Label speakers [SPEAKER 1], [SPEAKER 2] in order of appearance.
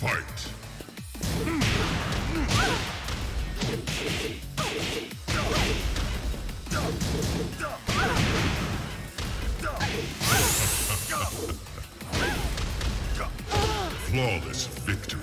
[SPEAKER 1] Fight! Flawless victory.